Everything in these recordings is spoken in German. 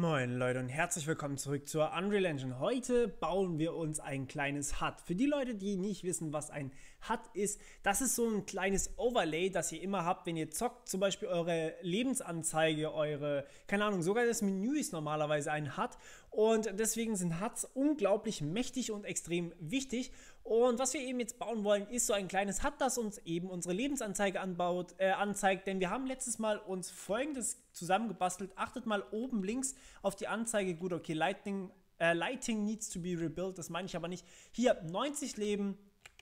Moin Leute und herzlich willkommen zurück zur Unreal Engine. Heute bauen wir uns ein kleines HUD. Für die Leute, die nicht wissen, was ein HUD ist, das ist so ein kleines Overlay, das ihr immer habt, wenn ihr zockt. Zum Beispiel eure Lebensanzeige, eure, keine Ahnung, sogar das Menü ist normalerweise ein HUD. Und deswegen sind HUDs unglaublich mächtig und extrem wichtig. Und was wir eben jetzt bauen wollen, ist so ein kleines HUD, das uns eben unsere Lebensanzeige anbaut, äh, anzeigt. Denn wir haben letztes Mal uns folgendes zusammengebastelt. Achtet mal oben links auf die Anzeige. Gut, okay, Lightning, äh, Lighting needs to be rebuilt. Das meine ich aber nicht. Hier 90 Leben,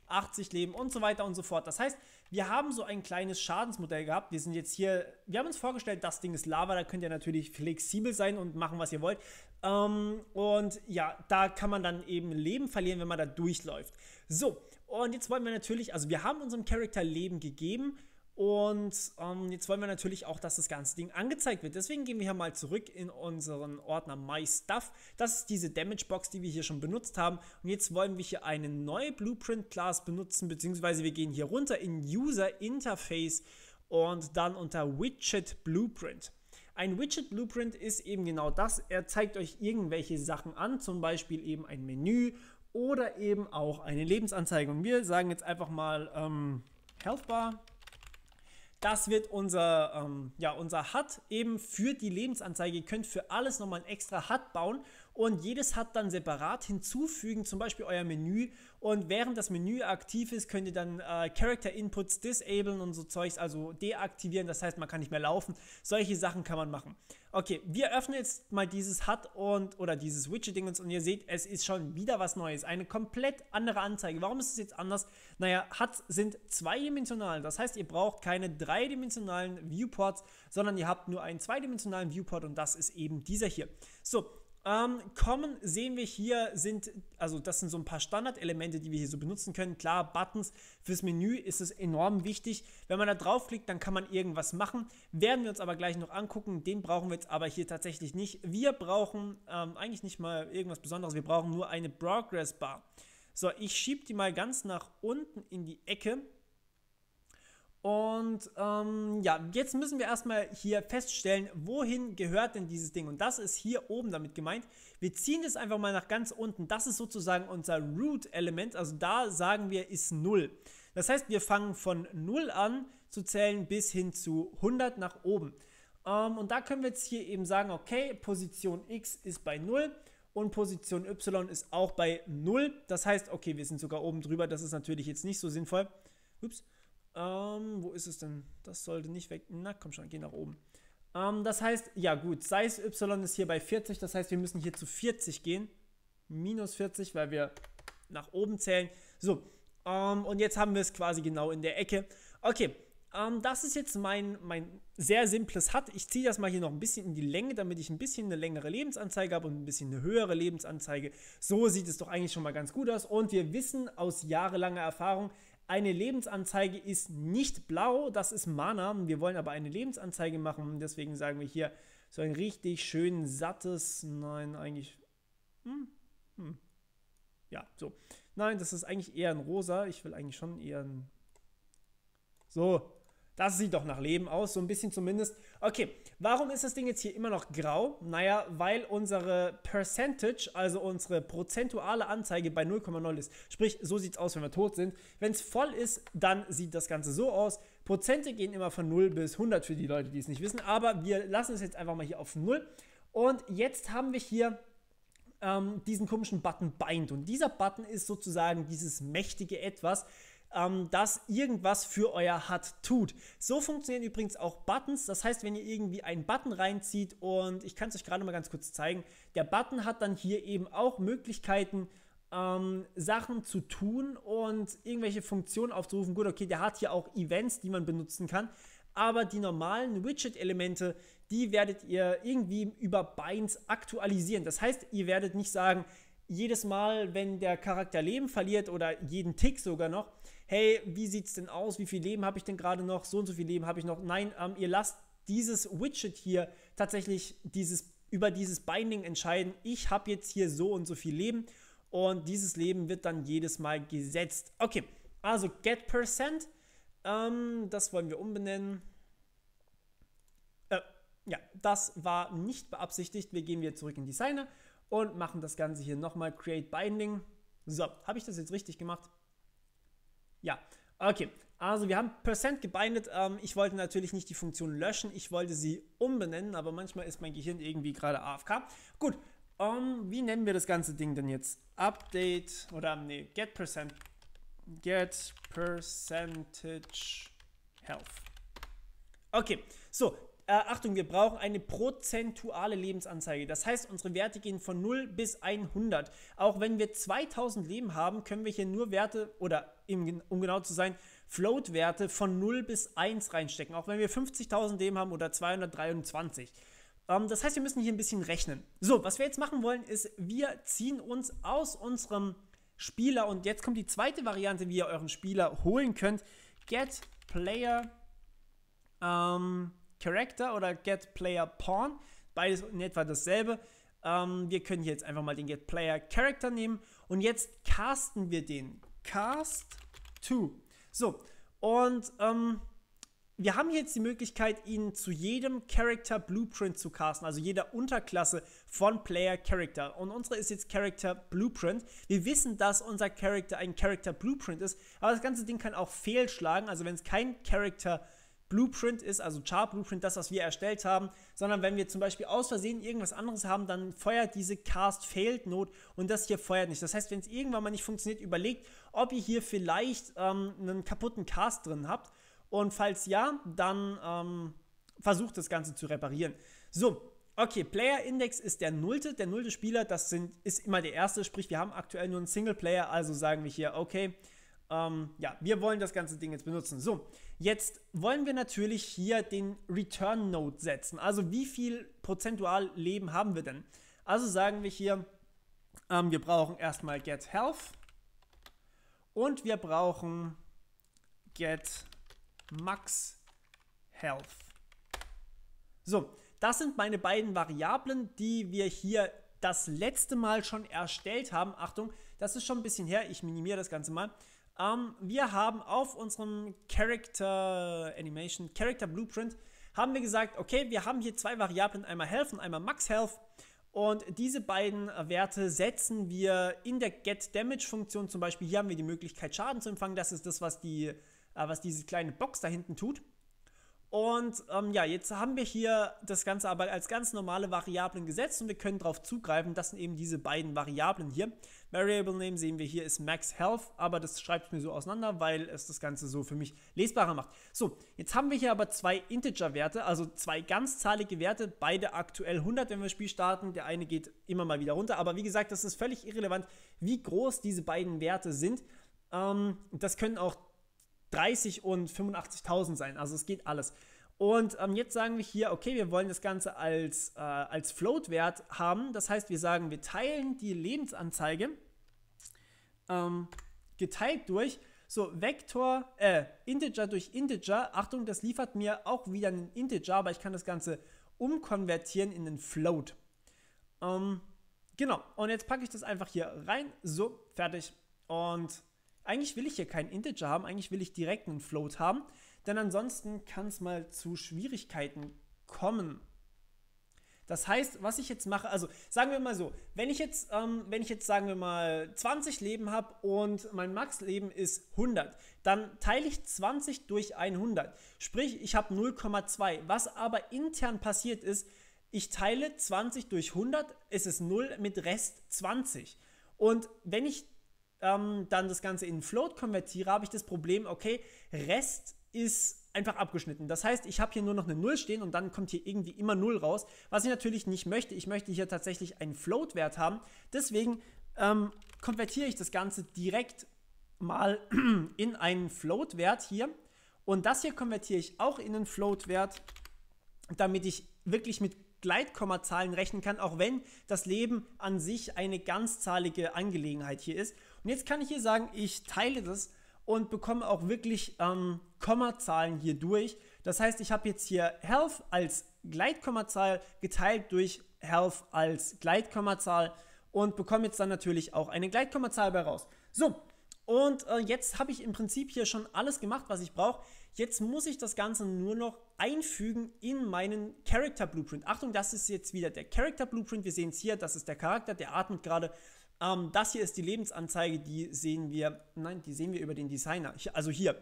80 Leben und so weiter und so fort. Das heißt, wir haben so ein kleines Schadensmodell gehabt. Wir sind jetzt hier, wir haben uns vorgestellt, das Ding ist Lava, da könnt ihr natürlich flexibel sein und machen, was ihr wollt. Ähm, und ja, da kann man dann eben Leben verlieren, wenn man da durchläuft. So, und jetzt wollen wir natürlich, also wir haben unserem Charakter Leben gegeben und ähm, jetzt wollen wir natürlich auch, dass das ganze Ding angezeigt wird. Deswegen gehen wir hier mal zurück in unseren Ordner My Stuff. Das ist diese Damage Box, die wir hier schon benutzt haben. Und jetzt wollen wir hier eine neue Blueprint Class benutzen, beziehungsweise wir gehen hier runter in User Interface und dann unter Widget Blueprint. Ein Widget Blueprint ist eben genau das. Er zeigt euch irgendwelche Sachen an, zum Beispiel eben ein Menü oder eben auch eine Lebensanzeige. Und wir sagen jetzt einfach mal ähm, Health Bar das wird unser, ähm, ja, unser HUD eben für die Lebensanzeige. Ihr könnt für alles nochmal ein extra HUD bauen und jedes HUD dann separat hinzufügen, zum Beispiel euer Menü. Und während das Menü aktiv ist, könnt ihr dann äh, Character Inputs disablen und so Zeugs, also deaktivieren. Das heißt, man kann nicht mehr laufen. Solche Sachen kann man machen. Okay, wir öffnen jetzt mal dieses HUD und oder dieses Widget-Dingens und ihr seht, es ist schon wieder was Neues. Eine komplett andere Anzeige. Warum ist es jetzt anders? Naja, HUDs sind zweidimensional. Das heißt, ihr braucht keine dreidimensionalen Viewports, sondern ihr habt nur einen zweidimensionalen Viewport und das ist eben dieser hier. So, ähm, kommen sehen wir hier sind, also das sind so ein paar Standardelemente, die wir hier so benutzen können. Klar, Buttons fürs Menü ist es enorm wichtig. Wenn man da draufklickt, dann kann man irgendwas machen. Werden wir uns aber gleich noch angucken. Den brauchen wir jetzt aber hier tatsächlich nicht. Wir brauchen ähm, eigentlich nicht mal irgendwas Besonderes. Wir brauchen nur eine Progress Bar. So, ich schiebe die mal ganz nach unten in die Ecke. Und ähm, ja, jetzt müssen wir erstmal hier feststellen, wohin gehört denn dieses Ding? Und das ist hier oben damit gemeint. Wir ziehen das einfach mal nach ganz unten. Das ist sozusagen unser Root-Element. Also da sagen wir, ist 0. Das heißt, wir fangen von 0 an zu zählen bis hin zu 100 nach oben. Ähm, und da können wir jetzt hier eben sagen, okay, Position X ist bei 0 und Position Y ist auch bei 0. Das heißt, okay, wir sind sogar oben drüber. Das ist natürlich jetzt nicht so sinnvoll. Ups. Ähm, wo ist es denn? Das sollte nicht weg. Na, komm schon, geh nach oben. Ähm, das heißt, ja gut, Size Y ist hier bei 40. Das heißt, wir müssen hier zu 40 gehen. Minus 40, weil wir nach oben zählen. So, ähm, und jetzt haben wir es quasi genau in der Ecke. Okay, ähm, das ist jetzt mein, mein sehr simples HUD. Ich ziehe das mal hier noch ein bisschen in die Länge, damit ich ein bisschen eine längere Lebensanzeige habe und ein bisschen eine höhere Lebensanzeige. So sieht es doch eigentlich schon mal ganz gut aus. Und wir wissen aus jahrelanger Erfahrung, eine Lebensanzeige ist nicht blau, das ist Mana. Wir wollen aber eine Lebensanzeige machen. Deswegen sagen wir hier so ein richtig schön sattes, nein, eigentlich, hm, hm. ja, so. Nein, das ist eigentlich eher ein rosa. Ich will eigentlich schon eher ein, so, das sieht doch nach Leben aus, so ein bisschen zumindest. Okay, warum ist das Ding jetzt hier immer noch grau? Naja, weil unsere Percentage, also unsere prozentuale Anzeige bei 0,0 ist. Sprich, so sieht es aus, wenn wir tot sind. Wenn es voll ist, dann sieht das Ganze so aus. Prozente gehen immer von 0 bis 100 für die Leute, die es nicht wissen. Aber wir lassen es jetzt einfach mal hier auf 0. Und jetzt haben wir hier ähm, diesen komischen Button Bind. Und dieser Button ist sozusagen dieses mächtige Etwas, ähm, das irgendwas für euer HUD tut. So funktionieren übrigens auch Buttons. Das heißt, wenn ihr irgendwie einen Button reinzieht und ich kann es euch gerade mal ganz kurz zeigen, der Button hat dann hier eben auch Möglichkeiten, ähm, Sachen zu tun und irgendwelche Funktionen aufzurufen. Gut, okay, der hat hier auch Events, die man benutzen kann, aber die normalen Widget-Elemente, die werdet ihr irgendwie über Binds aktualisieren. Das heißt, ihr werdet nicht sagen, jedes Mal, wenn der Charakter Leben verliert oder jeden Tick sogar noch, hey, wie sieht es denn aus? Wie viel Leben habe ich denn gerade noch? So und so viel Leben habe ich noch. Nein, ähm, ihr lasst dieses Widget hier tatsächlich dieses, über dieses Binding entscheiden. Ich habe jetzt hier so und so viel Leben und dieses Leben wird dann jedes Mal gesetzt. Okay, also get percent, ähm, das wollen wir umbenennen. Äh, ja, das war nicht beabsichtigt. Wir gehen wieder zurück in Designer und machen das Ganze hier nochmal Create Binding. So, habe ich das jetzt richtig gemacht? Ja, okay. Also wir haben Percent gebindet. Ähm, ich wollte natürlich nicht die Funktion löschen, ich wollte sie umbenennen, aber manchmal ist mein Gehirn irgendwie gerade AFK. Gut, um, ähm, wie nennen wir das ganze Ding denn jetzt? Update oder nee, get percent, get percentage health. Okay, so, äh, Achtung, wir brauchen eine prozentuale Lebensanzeige. Das heißt, unsere Werte gehen von 0 bis 100. Auch wenn wir 2000 Leben haben, können wir hier nur Werte, oder um genau zu sein, Float-Werte von 0 bis 1 reinstecken. Auch wenn wir 50.000 Leben haben oder 223. Ähm, das heißt, wir müssen hier ein bisschen rechnen. So, was wir jetzt machen wollen, ist, wir ziehen uns aus unserem Spieler, und jetzt kommt die zweite Variante, wie ihr euren Spieler holen könnt. Get Player ähm, Character oder Get Player Pawn. Beides in etwa dasselbe. Ähm, wir können hier jetzt einfach mal den Get Player Character nehmen und jetzt casten wir den. Cast to. So, und ähm, wir haben jetzt die Möglichkeit, ihn zu jedem Character Blueprint zu casten, also jeder Unterklasse von Player Character. Und unsere ist jetzt Character Blueprint. Wir wissen, dass unser Character ein Character Blueprint ist, aber das ganze Ding kann auch fehlschlagen. Also wenn es kein Character Blueprint Blueprint ist, also Char Blueprint, das, was wir erstellt haben, sondern wenn wir zum Beispiel aus Versehen irgendwas anderes haben, dann feuert diese Cast Failed Node und das hier feuert nicht. Das heißt, wenn es irgendwann mal nicht funktioniert, überlegt, ob ihr hier vielleicht ähm, einen kaputten Cast drin habt und falls ja, dann ähm, versucht das Ganze zu reparieren. So, okay, Player Index ist der nullte, der nullte Spieler, das sind, ist immer der erste, sprich wir haben aktuell nur einen Single Player, also sagen wir hier, okay, ähm, ja, wir wollen das ganze Ding jetzt benutzen. So, jetzt wollen wir natürlich hier den Return Node setzen. Also wie viel prozentual Leben haben wir denn? Also sagen wir hier, ähm, wir brauchen erstmal get health und wir brauchen get max health. So, das sind meine beiden Variablen, die wir hier das letzte Mal schon erstellt haben. Achtung, das ist schon ein bisschen her. Ich minimiere das Ganze mal. Ähm, wir haben auf unserem Character Animation, Character Blueprint, haben wir gesagt, okay, wir haben hier zwei Variablen, einmal Health und einmal Max Health. Und diese beiden Werte setzen wir in der GetDamage-Funktion zum Beispiel. Hier haben wir die Möglichkeit, Schaden zu empfangen. Das ist das, was, die, äh, was diese kleine Box da hinten tut. Und ähm, ja, jetzt haben wir hier das Ganze aber als ganz normale Variablen gesetzt und wir können darauf zugreifen. Das sind eben diese beiden Variablen hier. Variable Name sehen wir hier ist Max Health, aber das schreibt es mir so auseinander, weil es das Ganze so für mich lesbarer macht. So, jetzt haben wir hier aber zwei Integer-Werte, also zwei ganzzahlige Werte, beide aktuell 100, wenn wir das Spiel starten. Der eine geht immer mal wieder runter, aber wie gesagt, das ist völlig irrelevant, wie groß diese beiden Werte sind. Ähm, das können auch 30 und 85.000 sein. Also es geht alles. Und ähm, jetzt sagen wir hier, okay, wir wollen das Ganze als, äh, als Float-Wert haben. Das heißt, wir sagen, wir teilen die Lebensanzeige ähm, geteilt durch, so Vektor, äh, Integer durch Integer. Achtung, das liefert mir auch wieder einen Integer, aber ich kann das Ganze umkonvertieren in einen Float. Ähm, genau, und jetzt packe ich das einfach hier rein. So, fertig. Und eigentlich will ich hier keinen Integer haben, eigentlich will ich direkt einen Float haben, denn ansonsten kann es mal zu Schwierigkeiten kommen. Das heißt, was ich jetzt mache, also sagen wir mal so, wenn ich jetzt, ähm, wenn ich jetzt sagen wir mal 20 Leben habe und mein Max-Leben ist 100, dann teile ich 20 durch 100. Sprich, ich habe 0,2. Was aber intern passiert ist, ich teile 20 durch 100, es ist 0 mit Rest 20. Und wenn ich ähm, dann das Ganze in Float konvertiere, habe ich das Problem, okay, Rest ist einfach abgeschnitten. Das heißt, ich habe hier nur noch eine 0 stehen und dann kommt hier irgendwie immer 0 raus, was ich natürlich nicht möchte. Ich möchte hier tatsächlich einen Float-Wert haben. Deswegen ähm, konvertiere ich das Ganze direkt mal in einen Float-Wert hier. Und das hier konvertiere ich auch in einen Float-Wert, damit ich wirklich mit Gleitkommazahlen rechnen kann, auch wenn das Leben an sich eine ganzzahlige Angelegenheit hier ist. Und jetzt kann ich hier sagen, ich teile das und bekomme auch wirklich ähm, Kommazahlen hier durch. Das heißt, ich habe jetzt hier Health als Gleitkommazahl geteilt durch Health als Gleitkommazahl und bekomme jetzt dann natürlich auch eine Gleitkommazahl bei raus. So, und äh, jetzt habe ich im Prinzip hier schon alles gemacht, was ich brauche. Jetzt muss ich das Ganze nur noch einfügen in meinen Character Blueprint. Achtung, das ist jetzt wieder der Character Blueprint. Wir sehen es hier, das ist der Charakter, der atmet gerade. Ähm, das hier ist die Lebensanzeige, die sehen wir, nein, die sehen wir über den Designer. Also hier,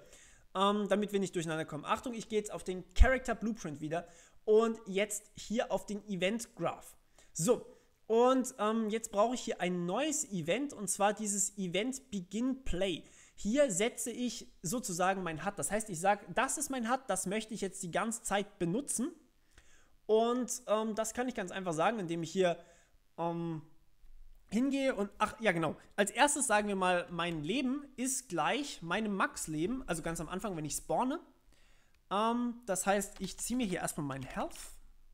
ähm, damit wir nicht durcheinander kommen. Achtung, ich gehe jetzt auf den Character Blueprint wieder und jetzt hier auf den Event Graph. So, und ähm, jetzt brauche ich hier ein neues Event und zwar dieses Event Begin Play. Hier setze ich sozusagen mein HUD. Das heißt, ich sage, das ist mein HUD, das möchte ich jetzt die ganze Zeit benutzen. Und ähm, das kann ich ganz einfach sagen, indem ich hier ähm, hingehe und, ach ja genau, als erstes sagen wir mal, mein Leben ist gleich meinem Max-Leben, also ganz am Anfang, wenn ich spawne. Ähm, das heißt, ich ziehe mir hier erstmal mein Health.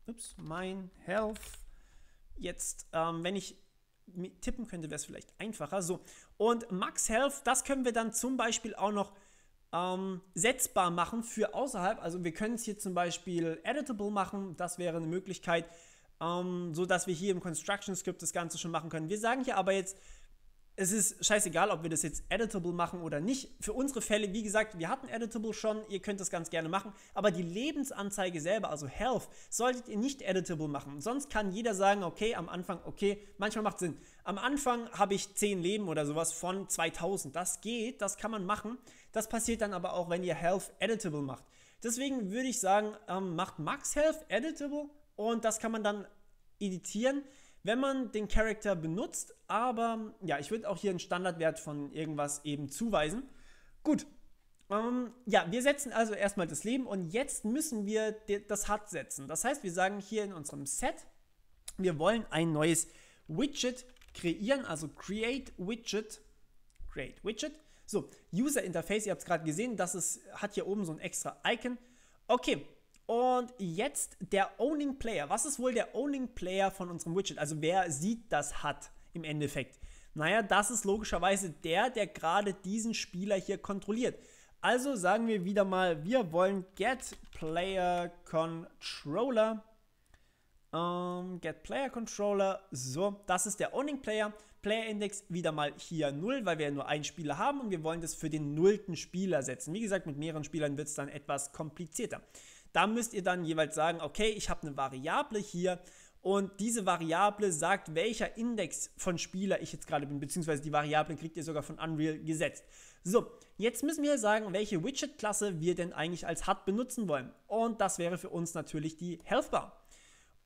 Ups, mein Health. Jetzt, ähm, wenn ich tippen könnte, wäre es vielleicht einfacher. So, und Max Health, das können wir dann zum Beispiel auch noch ähm, setzbar machen für außerhalb. Also wir können es hier zum Beispiel editable machen, das wäre eine Möglichkeit, ähm, so dass wir hier im Construction Script das Ganze schon machen können. Wir sagen hier aber jetzt, es ist scheißegal, ob wir das jetzt editable machen oder nicht. Für unsere Fälle, wie gesagt, wir hatten editable schon, ihr könnt das ganz gerne machen, aber die Lebensanzeige selber, also Health, solltet ihr nicht editable machen. Sonst kann jeder sagen, okay, am Anfang, okay, manchmal macht Sinn. Am Anfang habe ich 10 Leben oder sowas von 2000. Das geht, das kann man machen. Das passiert dann aber auch, wenn ihr Health editable macht. Deswegen würde ich sagen, ähm, macht Max Health editable und das kann man dann editieren wenn man den Charakter benutzt, aber ja, ich würde auch hier einen Standardwert von irgendwas eben zuweisen. Gut, ähm, ja, wir setzen also erstmal das Leben und jetzt müssen wir das HUD setzen. Das heißt, wir sagen hier in unserem Set, wir wollen ein neues Widget kreieren, also Create Widget, Create Widget. So, User Interface, ihr habt es gerade gesehen, das ist, hat hier oben so ein extra Icon. Okay, und jetzt der Owning Player. Was ist wohl der Owning Player von unserem Widget? Also wer sieht das hat im Endeffekt? Naja, das ist logischerweise der, der gerade diesen Spieler hier kontrolliert. Also sagen wir wieder mal, wir wollen get player controller. Ähm, get player controller. So, das ist der owning player. Player Index wieder mal hier 0, weil wir ja nur einen Spieler haben und wir wollen das für den nullten Spieler setzen. Wie gesagt, mit mehreren Spielern wird es dann etwas komplizierter. Da müsst ihr dann jeweils sagen, okay, ich habe eine Variable hier und diese Variable sagt, welcher Index von Spieler ich jetzt gerade bin, beziehungsweise die Variable kriegt ihr sogar von Unreal gesetzt. So, jetzt müssen wir sagen, welche Widget-Klasse wir denn eigentlich als HUD benutzen wollen. Und das wäre für uns natürlich die Healthbar.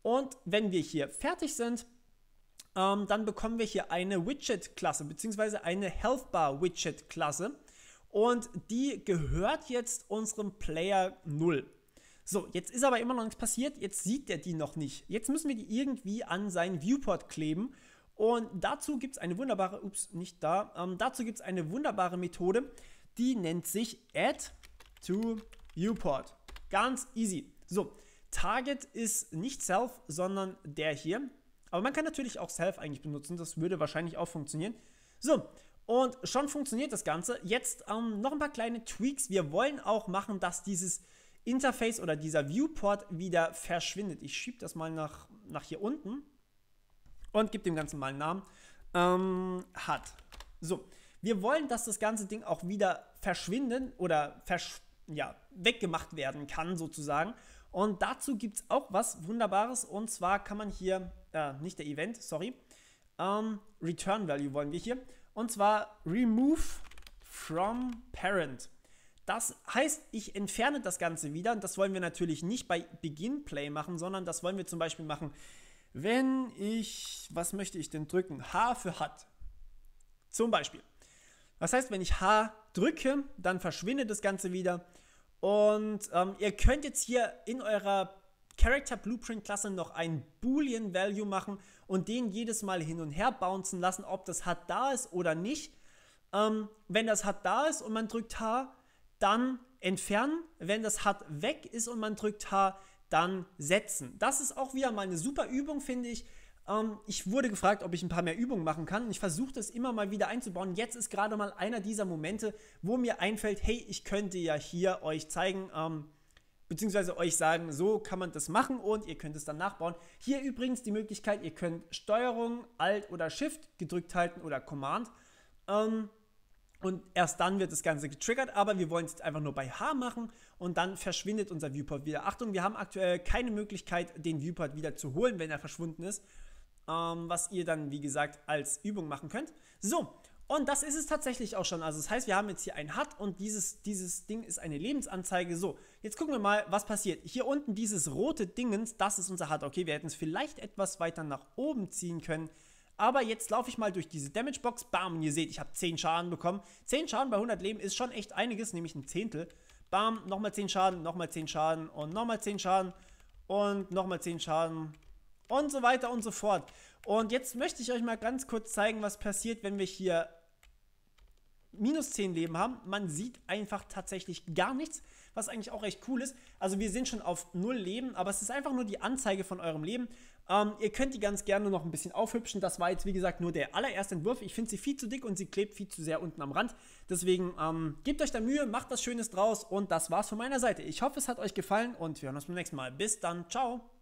Und wenn wir hier fertig sind, ähm, dann bekommen wir hier eine Widget-Klasse, beziehungsweise eine Healthbar-Widget-Klasse. Und die gehört jetzt unserem Player 0. So, jetzt ist aber immer noch nichts passiert. Jetzt sieht der die noch nicht. Jetzt müssen wir die irgendwie an seinen Viewport kleben. Und dazu gibt es eine wunderbare, ups, nicht da, ähm, dazu gibt es eine wunderbare Methode, die nennt sich Add to Viewport. Ganz easy. So, Target ist nicht Self, sondern der hier. Aber man kann natürlich auch Self eigentlich benutzen, das würde wahrscheinlich auch funktionieren. So, und schon funktioniert das Ganze. Jetzt ähm, noch ein paar kleine Tweaks. Wir wollen auch machen, dass dieses Interface oder dieser Viewport wieder verschwindet. Ich schiebe das mal nach, nach hier unten und gebe dem Ganzen mal einen Namen. Ähm, hat. So, wir wollen, dass das ganze Ding auch wieder verschwinden oder versch ja, weggemacht werden kann, sozusagen. Und dazu gibt es auch was Wunderbares. Und zwar kann man hier, äh, nicht der Event, sorry, ähm, Return Value wollen wir hier. Und zwar Remove from Parent. Das heißt, ich entferne das Ganze wieder und das wollen wir natürlich nicht bei Begin Play machen, sondern das wollen wir zum Beispiel machen, wenn ich, was möchte ich denn drücken? H für hat. Zum Beispiel. Das heißt, wenn ich H drücke, dann verschwindet das Ganze wieder. Und ähm, ihr könnt jetzt hier in eurer Character Blueprint Klasse noch ein Boolean Value machen und den jedes Mal hin und her bouncen lassen, ob das hat da ist oder nicht. Ähm, wenn das hat da ist und man drückt H, dann entfernen. Wenn das HUD weg ist und man drückt H, dann setzen. Das ist auch wieder mal eine super Übung, finde ich. Ähm, ich wurde gefragt, ob ich ein paar mehr Übungen machen kann. Ich versuche das immer mal wieder einzubauen. Jetzt ist gerade mal einer dieser Momente, wo mir einfällt, hey, ich könnte ja hier euch zeigen, ähm, beziehungsweise euch sagen, so kann man das machen und ihr könnt es dann nachbauen. Hier übrigens die Möglichkeit, ihr könnt Steuerung, Alt oder Shift gedrückt halten oder Command. Ähm, Und erst dann wird das Ganze getriggert, aber wir wollen es einfach nur bei H machen und dann verschwindet unser Viewport wieder. Achtung, wir haben aktuell keine Möglichkeit, den Viewport wieder zu holen, wenn er verschwunden ist. Ähm, was ihr dann, wie gesagt, als Übung machen könnt. So, und das ist es tatsächlich auch schon. Also das heißt, wir haben jetzt hier ein HUD und dieses, dieses Ding ist eine Lebensanzeige. So, jetzt gucken wir mal, was passiert. Hier unten dieses rote Dingens, das ist unser HUD. Okay, wir hätten es vielleicht etwas weiter nach oben ziehen können. Aber jetzt laufe ich mal durch diese Damage Box. Bam, ihr seht, ich habe 10 Schaden bekommen. 10 Schaden bei 100 Leben ist schon echt einiges, nämlich ein Zehntel. Bam, nochmal 10 Schaden, nochmal 10 Schaden und nochmal 10 Schaden und nochmal 10 Schaden und so weiter und so fort. Und jetzt möchte ich euch mal ganz kurz zeigen, was passiert, wenn wir hier minus 10 Leben haben. Man sieht einfach tatsächlich gar nichts, was eigentlich auch recht cool ist. Also wir sind schon auf 0 Leben, aber es ist einfach nur die Anzeige von eurem Leben. Ähm, ihr könnt die ganz gerne noch ein bisschen aufhübschen. Das war jetzt, wie gesagt, nur der allererste Entwurf. Ich finde sie viel zu dick und sie klebt viel zu sehr unten am Rand. Deswegen ähm, gebt euch da Mühe, macht was Schönes draus und das war's von meiner Seite. Ich hoffe, es hat euch gefallen und wir hören uns beim nächsten Mal. Bis dann, ciao!